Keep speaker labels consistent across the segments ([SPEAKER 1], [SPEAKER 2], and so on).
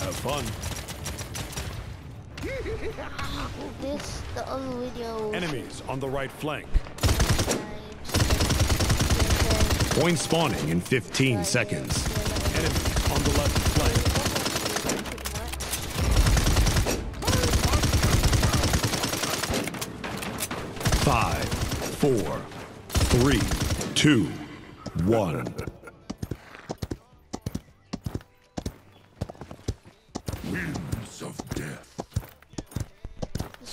[SPEAKER 1] Have fun.
[SPEAKER 2] This the other video.
[SPEAKER 1] Enemies on the right flank.
[SPEAKER 3] Point spawning in 15 seconds.
[SPEAKER 1] Enemies on the left flank.
[SPEAKER 3] Five, four, three, two, one.
[SPEAKER 4] Winds of death.
[SPEAKER 2] Let's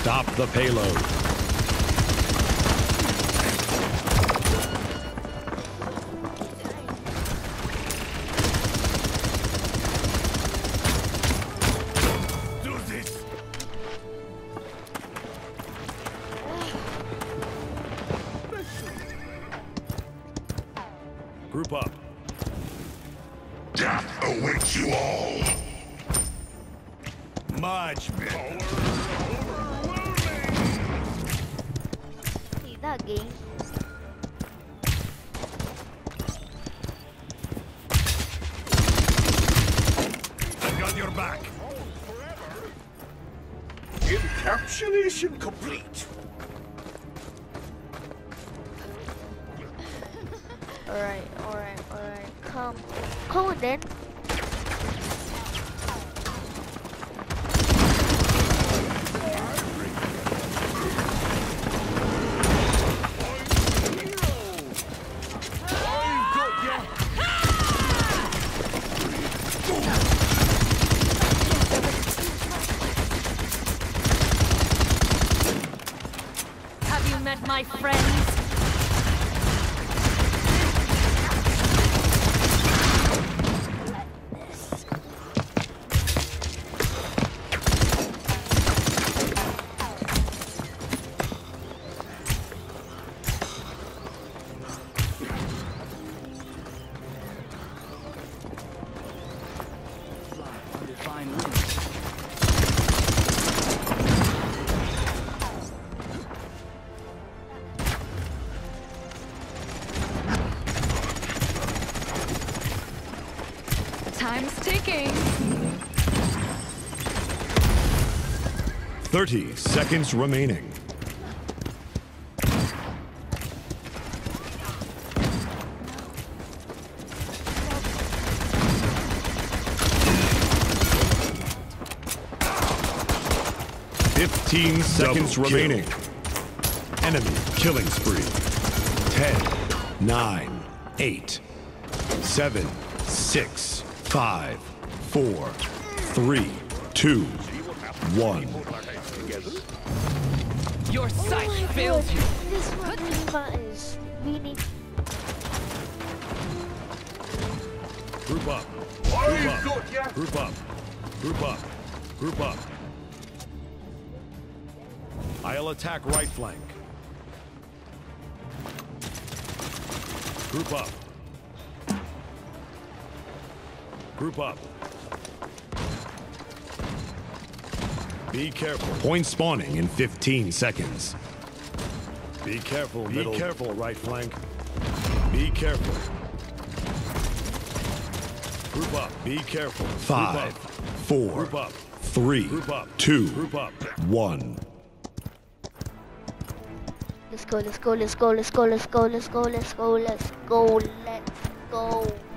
[SPEAKER 3] Stop the payload.
[SPEAKER 4] Do this!
[SPEAKER 1] Group up.
[SPEAKER 4] Death awaits you all!
[SPEAKER 1] Much
[SPEAKER 2] that game.
[SPEAKER 1] I've got your back.
[SPEAKER 4] Encapsulation complete!
[SPEAKER 2] Alright, alright, alright. Come. Come on then.
[SPEAKER 5] My friends? Time's ticking.
[SPEAKER 3] 30 seconds remaining. Fifteen seconds
[SPEAKER 1] Double kill.
[SPEAKER 3] remaining. Enemy killing spree. Ten, nine, eight, seven, six, five, four, three, two, one.
[SPEAKER 5] Your
[SPEAKER 2] Oh
[SPEAKER 5] sight
[SPEAKER 2] my
[SPEAKER 5] fails
[SPEAKER 2] God,
[SPEAKER 5] you.
[SPEAKER 2] This one really matters. We need.
[SPEAKER 1] Group up.
[SPEAKER 4] I've got ya!
[SPEAKER 1] Group up. Group up. Group up. I'll attack right flank. Group up. Group up. Be careful.
[SPEAKER 3] Point spawning in 15 seconds.
[SPEAKER 1] Be careful, Be middle. careful, right flank. Be careful. Group up. Be careful.
[SPEAKER 3] Five,
[SPEAKER 1] Group
[SPEAKER 3] four,
[SPEAKER 1] Group up.
[SPEAKER 3] three,
[SPEAKER 1] Group up.
[SPEAKER 3] two,
[SPEAKER 1] Group up.
[SPEAKER 3] one.
[SPEAKER 2] Let's go, let's go, let's go, let's go, let's go, let's go, let's go, let's go, let's go.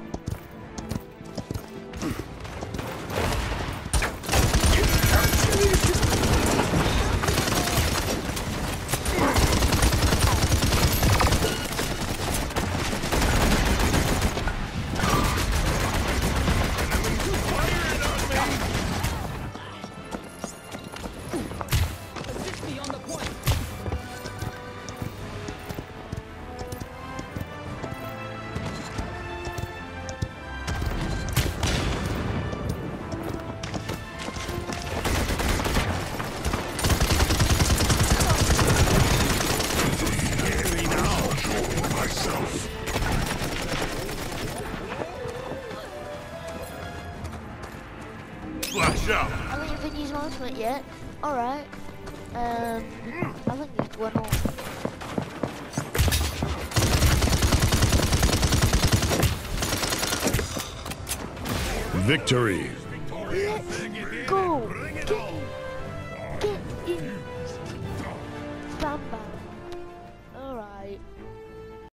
[SPEAKER 4] Flash out.
[SPEAKER 2] I you've been using my ultimate yet. Alright. Um, I think there's one more.
[SPEAKER 3] Victory.
[SPEAKER 2] Let's go!